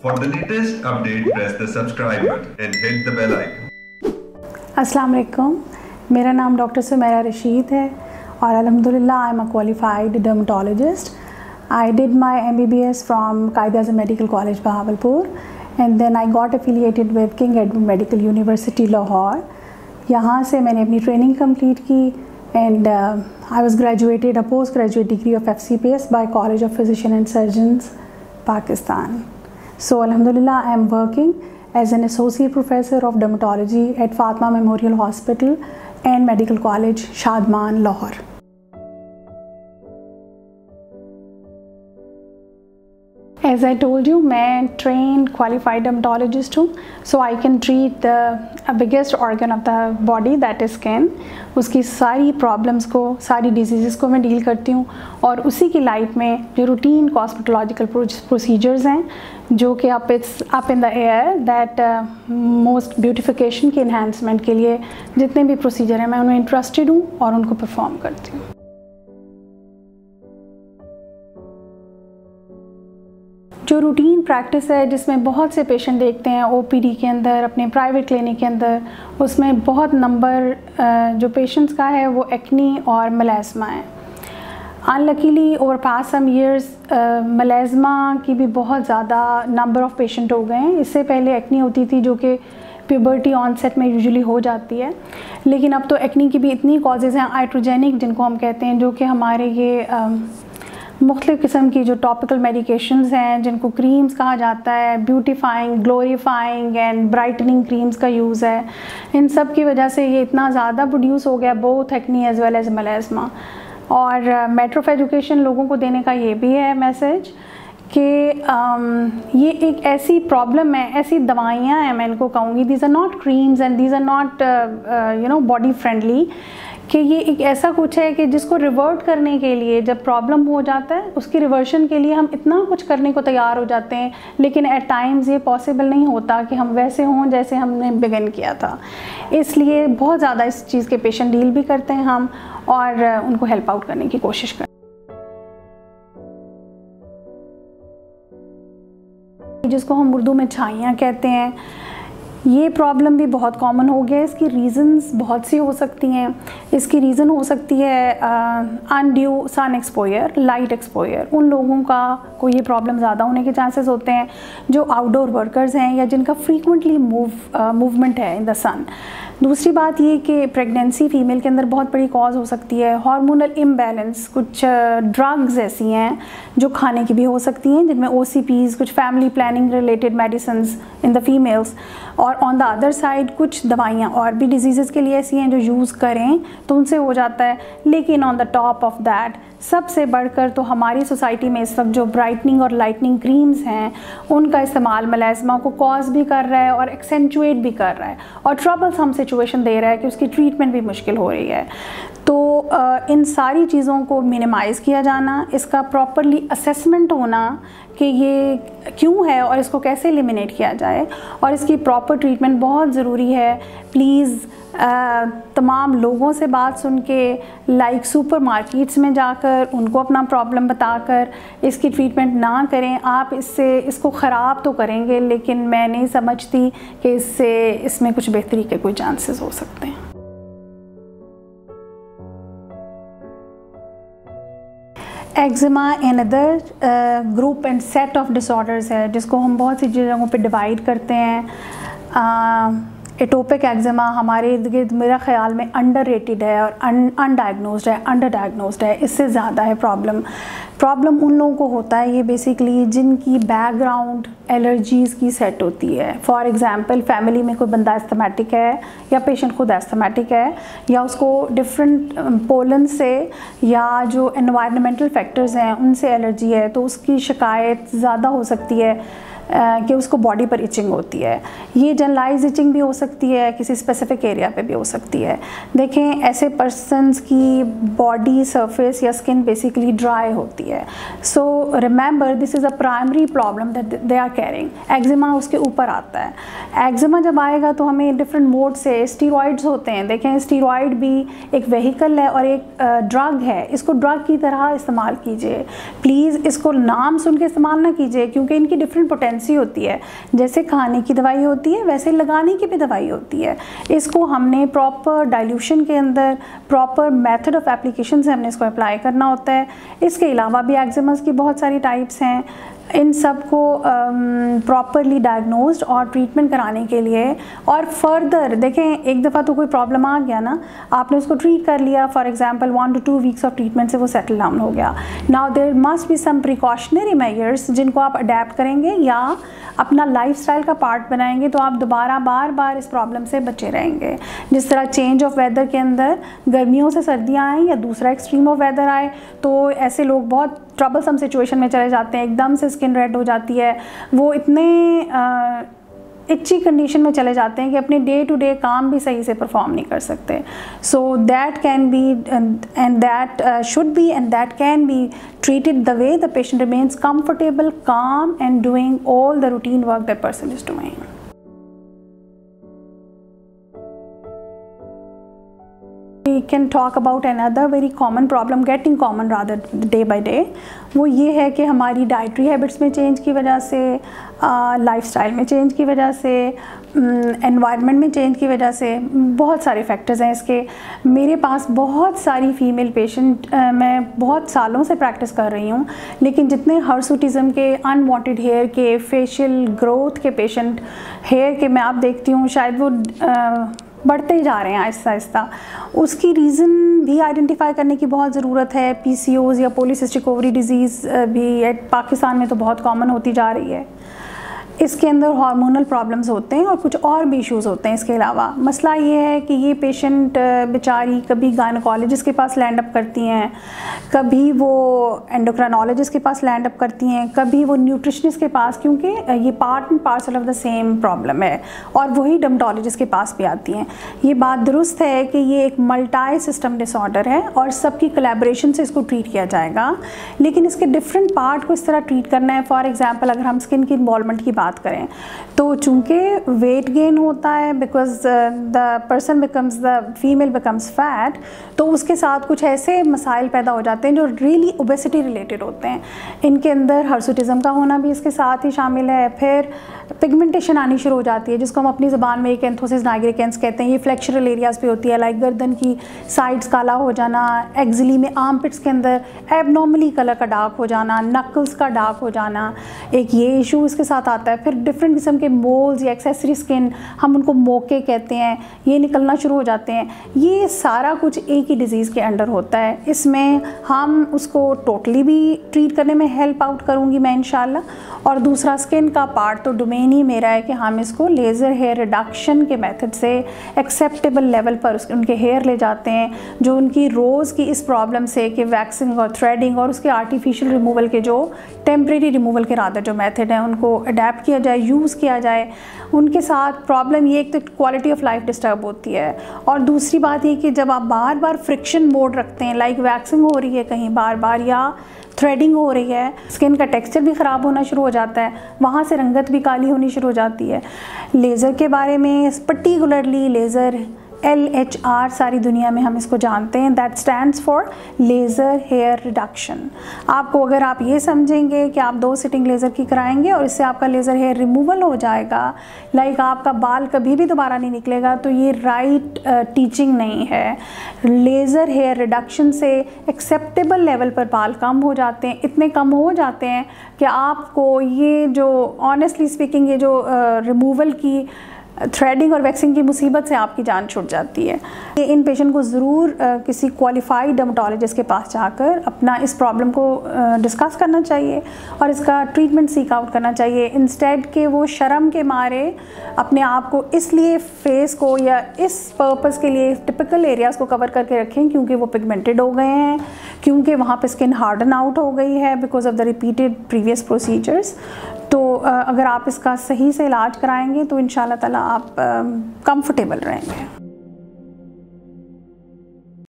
For the latest update, press the subscribe button and hit the bell icon. अस्सलाम वालेकुम मेरा नाम doctor Sumera Rashid है और अल्हम्दुलिल्लाह I am a qualified dermatologist I did my MBBS from Quaid Azam medical college Bahawalpur and then I got affiliated with King Edmund medical university Lahore यहाँ से मैंने अपनी ट्रेनिंग कंप्लीट की and I was graduated a post graduate degree of F C P S by college of physician and surgeons Pakistan so Alhamdulillah, I am working as an associate professor of dermatology at Fatma Memorial Hospital and Medical College, Shadman, Lahore. As I told you मैं train qualified dermatologist हूँ so I can treat the biggest organ of the body that is skin उसकी सारी problems को, सारी disease को मैं deal करती हूँ, और उसी की लाइफ में जो रूटीन कॉस्मेटोलॉजिकल प्रोसीजर्स हैं, जो कि आप it's up in the air that most beautification के इन्हेंसमेंट के लिए जितने भी प्रोसीजर हैं, मैं उन्हें इंटरेस्टेड हूँ और उनको परफॉर्म करती हूँ। जो रूटीन प्रैक्टिस है, जिसमें बहुत से पेशेंट देखते हैं ओपीडी के अंदर, अपने प्राइवेट क्लिनिक के अंदर, उसमें बहुत नंबर जो पेशेंट्स का है, वो एक्नी और मलाजमा है। Unluckily over past some years melasma की भी बहुत ज़्यादा नंबर ऑफ़ पेशेंट हो गए हैं। इससे पहले एक्नी होती थी, जो कि प्यूबर्टी ऑनसेट में यूजुअली हो जाती है। लेकिन अब तो एक्नी की भी इतनी कॉजेज़ हैं, आइट्रोजेनिक जिनको हम कहते हैं, जो कि हमारे ये मुख्तु किस्म की जो टॉपिकल मेडिकेशंस हैं, जिनको क्रीम्स कहा जाता है beautifying glorifying and brightening creams का यूज़ है। इन सब की वजह से ये इतना ज़्यादा प्रोड्यूस हो गया both acne as well as melasma और मेट्रो ऑफ़ एजुकेशन लोगों को देने का ये भी है मैसेज कि ये एक ऐसी प्रॉब्लम है, ऐसी दवाइयाँ हैं, मैं इनको कहूँगी। These are not creams and these are not you know body friendly कि ये एक ऐसा कुछ है कि जिसको रिवर्ट करने के लिए जब प्रॉब्लम हो जाता है, उसकी रिवर्शन के लिए हम इतना कुछ करने को तैयार हो जाते हैं, लेकिन एट टाइम्स ये पॉसिबल नहीं होता कि हम वैसे हों जैसे हमने बिगन किया था। इसलिए बहुत ज़्यादा इस चीज़ के पेशेंट डील भी करते हैं हम और उनको हेल्प आउट करने की कोशिश करते हैं। जिसको हम उर्दू में छाइयाँ कहते हैं ये प्रॉब्लम भी बहुत कॉमन हो गया है। इसकी रीज़न्स बहुत सी हो सकती हैं। इसकी रीज़न हो सकती है undue sun exposure light exposure उन लोगों का को ये प्रॉब्लम ज़्यादा होने के चांसेस होते हैं, जो आउटडोर वर्कर्स हैं या जिनका फ्रीक्वेंटली मूव मूवमेंट है इन द सन दूसरी बात ये कि प्रेगनेंसी फ़ीमेल के अंदर बहुत बड़ी कॉज हो सकती है। हार्मोनल इम्बैलेंस कुछ ड्रग्स ऐसी हैं जो खाने की भी हो सकती हैं, जिनमें ओ कुछ family planning related medicine in the females और ऑन द अदर साइड कुछ दवाइयाँ और भी डिज़ीज़ के लिए ऐसी हैं जो यूज़ करें तो उनसे हो जाता है। लेकिन on the top of that सबसे बढ़कर तो हमारी सोसाइटी में इस वक्त जो ब्राइटनिंग और लाइटनिंग क्रीम्स हैं, उनका इस्तेमाल मलाजमा को कॉज भी कर रहा है और एक्सेंचुएट भी कर रहा है। और ट्रबल्स हम सिचुएशन दे रहा है कि उसकी ट्रीटमेंट भी मुश्किल हो रही है। तो इन सारी चीज़ों को मिनिमाइज़ किया जाना, इसका प्रॉपरली असेसमेंट होना कि ये क्यों है और इसको कैसे एलिमिनेट किया जाए? और इसकी प्रॉपर ट्रीटमेंट बहुत ज़रूरी है। प्लीज़ तमाम लोगों से बात सुन के लाइक सुपर मार्केट्स में जाकर, उनको अपना प्रॉब्लम बताकर, इसकी ट्रीटमेंट ना करें। आप इससे, इसको ख़राब तो करेंगे, लेकिन मैं नहीं समझती कि इससे, इसमें कुछ बेहतरी के कोई चांसेस हो सकते हैं। Eczema an other group and set of disorders है, जिसको हम बहुत सी जगहों पे डिवाइड करते हैं। एटोपिक एक्जिमा हमारे इर्द गिर्द मेरा ख्याल में अंडर रेटेड है और अनडायग्नोस्ड है अंडर डायग्नोस्ड है। इससे ज़्यादा है प्रॉब्लम प्रॉब्लम उन लोगों को होता है ये बेसिकली जिनकी बैकग्राउंड एलर्जीज़ की सेट होती है। फॉर एग्ज़ाम्पल फैमिली में कोई बंदा एस्थमेटिक है या पेशेंट खुद एस्थमेटिक है या उसको डिफरेंट पोलन um, से या जो एनवायरमेंटल फैक्टर्स हैं उनसे एलर्जी है तो उसकी शिकायत ज़्यादा हो सकती है। कि उसको बॉडी पर इचिंग होती है। ये जनरलाइज इचिंग भी हो सकती है, किसी स्पेसिफिक एरिया पे भी हो सकती है। देखें, ऐसे पर्सनस की बॉडी सरफेस या स्किन बेसिकली ड्राई होती है। So remember this is a primary problem that they are carrying eczema उसके ऊपर आता है। एक्जिमा जब आएगा तो हमें डिफरेंट मोड से स्टीरॉइड्स होते हैं। देखें स्टीरॉइड भी एक वेहीकल है और एक ड्रग है। इसको ड्रग की तरह इस्तेमाल कीजिए। प्लीज़ इसको नाम सुन के इस्तेमाल ना कीजिए, क्योंकि इनकी डिफरेंट पोटेंशियल टेंडेंसी होती है। जैसे खाने की दवाई होती है, वैसे लगाने की भी दवाई होती है। इसको हमने प्रॉपर डाइल्यूशन के अंदर प्रॉपर मेथड ऑफ़ एप्लीकेशन से हमने इसको अप्लाई करना होता है। इसके अलावा भी एक्जिमस की बहुत सारी टाइप्स हैं। इन सबको प्रॉपरली डायग्नोज और ट्रीटमेंट कराने के लिए। और फर्दर देखें, एक दफ़ा तो कोई प्रॉब्लम आ गया ना, आपने उसको ट्रीट कर लिया for example one two two weeks of treatment से वो सेटल डाउन हो गया। Now there must be some precautionary measures जिनको आप अडेप्ट करेंगे या अपना लाइफस्टाइल का पार्ट बनाएँगे तो आप दोबारा बार बार इस प्रॉब्लम से बचे रहेंगे। जिस तरह चेंज ऑफ़ वेदर के अंदर गर्मियों से सर्दियाँ आएँ या दूसरा एक्सट्रीम ऑफ़ वेदर आए तो ऐसे लोग बहुत ट्रबल सम सिचुएशन में चले जाते हैं, एकदम से स्किन रेड हो जाती है। वो इतने इच्छी कंडीशन में चले जाते हैं कि अपने डे टू डे काम भी सही से परफॉर्म नहीं कर सकते। So that can be and that should be and that can be treated the way the patient remains comfortable calm and doing all the routine work the person is doing can talk about another very common problem, getting common rather day by day, वो ये है कि हमारी dietary habits में change की वजह से lifestyle में चेंज की वजह से एनवायरनमेंट में चेंज की वजह से बहुत सारे फैक्टर्स हैं इसके। मेरे पास बहुत सारी फीमेल पेशेंट मैं बहुत सालों से प्रैक्टिस कर रही हूँ, लेकिन जितने हर्सूटिज़म के अनवांटेड हेयर के फेशियल ग्रोथ के पेशेंट हेयर के मैं आप देखती हूँ, शायद वो बढ़ते ही जा रहे हैं आहिस्ता आहिस्ता। उसकी रीज़न भी आइडेंटिफाई करने की बहुत ज़रूरत है। पी या पोलिसिस्टिक ओवरी डिज़ीज़ भी पाकिस्तान में तो बहुत कॉमन होती जा रही है। इसके अंदर हार्मोनल प्रॉब्लम्स होते हैं और कुछ और भी इश्यूज़ होते हैं इसके अलावा। मसला ये है कि ये पेशेंट बेचारी कभी गायनकोलॉजिस्ट के पास लैंड अप करती हैं, कभी वो एंडोक्रानोलॉजिस्ट के पास लैंड अप करती हैं, कभी वो न्यूट्रिशनिस्ट के पास, क्योंकि ये part and parcel of the same problem है और वही डमटोलॉजिस्ट के पास भी आती हैं। ये बात दुरुस्त है कि ये एक मल्टाई सिस्टम डिसऑर्डर है और सबकी कलेब्रेशन से इसको ट्रीट किया जाएगा। लेकिन इसके डिफरेंट पार्ट को इस तरह ट्रीट करना है। फॉर एग्ज़ाम्पल अगर हम स्किन की इन्वॉलमेंट की बात बात करें। तो चूँकि वेट गेन होता है because the person becomes the female becomes fat तो उसके साथ कुछ ऐसे मसाइल पैदा हो जाते हैं जो रियली ओबेसिटी रिलेटेड होते हैं। इनके अंदर हर्सुटिज़म का होना भी इसके साथ ही शामिल है। फिर पिगमेंटेशन आनी शुरू हो जाती है, जिसको हम अपनी ज़बान में एक एंथोसिस नागरिकेंस कहते हैं। ये फ्लेक्चरल एरियाज़ पे होती है लाइक गर्दन की साइड्स काला हो जाना एक्जिली में आर्म पिट्स के अंदर एबनॉर्मली कलर का डार्क हो जाना नकल्स का डार्क हो जाना। एक ये इशू इसके साथ आता है। फिर डिफरेंट किस्म के मोल्स या एक्सेसरी स्किन हम उनको मोके कहते हैं, ये निकलना शुरू हो जाते हैं। ये सारा कुछ एक ही डिज़ीज़ के अंडर होता है। इसमें हम उसको टोटली भी ट्रीट करने में हेल्प आउट करूँगी मैं इन और दूसरा स्किन का पार्ट तो डोमेन ही मेरा है कि हम इसको लेज़र हेयर रिडक्शन के मेथड से एक्सेप्टेबल लेवल पर उनके हेयर ले जाते हैं, जो उनकी रोज़ की इस प्रॉब्लम से कि वैक्सिंग और थ्रेडिंग और उसके आर्टिफिशियल रिमूवल के जो टेम्प्रेरी रिमूवल के रादर जो मेथड हैं, उनको अडेप्ट किया जाए यूज़ किया जाए। उनके साथ प्रॉब्लम ये एक तो क्वालिटी ऑफ़ लाइफ डिस्टर्ब होती है। और दूसरी बात ये कि जब आप बार बार फ्रिक्शन मोड रखते हैं लाइक वैक्सिंग हो रही है कहीं बार बार या थ्रेडिंग हो रही है स्किन का टेक्सचर भी ख़राब होना शुरू हो जाता है, वहाँ से रंगत भी काली होनी शुरू हो जाती है। लेज़र के बारे में particularly laser L H R सारी दुनिया में हम इसको जानते हैं। That stand for laser hair reduction आपको अगर आप ये समझेंगे कि आप दो सिटिंग लेज़र की कराएँगे और इससे आपका लेज़र हेयर रिमूवल हो जाएगा लाइक आपका बाल कभी भी दोबारा नहीं निकलेगा तो ये राइट टीचिंग uh, नहीं है। लेज़र हेयर रिडक्शन से एक्सेप्टेबल लेवल पर बाल कम हो जाते हैं। इतने कम हो जाते हैं कि आपको ये जो ऑनेस्टली स्पीकिंग ये जो रिमूवल uh, की थ्रेडिंग और वैक्सिंग की मुसीबत से आपकी जान छुट जाती है। ये इन पेशेंट को ज़रूर किसी क्वालिफाइड डर्माटोलॉजिस्ट के पास जाकर अपना इस प्रॉब्लम को डिस्कस करना चाहिए और इसका ट्रीटमेंट सीक आउट करना चाहिए। इंस्टेड के वो शर्म के मारे अपने आप को इसलिए फेस को या इस पर्पज़ के लिए टिपिकल एरियाज़ को कवर करके रखें क्योंकि वो पिगमेंटेड हो गए हैं, क्योंकि वहाँ पर स्किन हार्डन आउट हो गई है because of the repeated previous procedures तो अगर आप इसका सही से इलाज कराएँगे तो इन ताला आप कंफर्टेबल रहेंगे।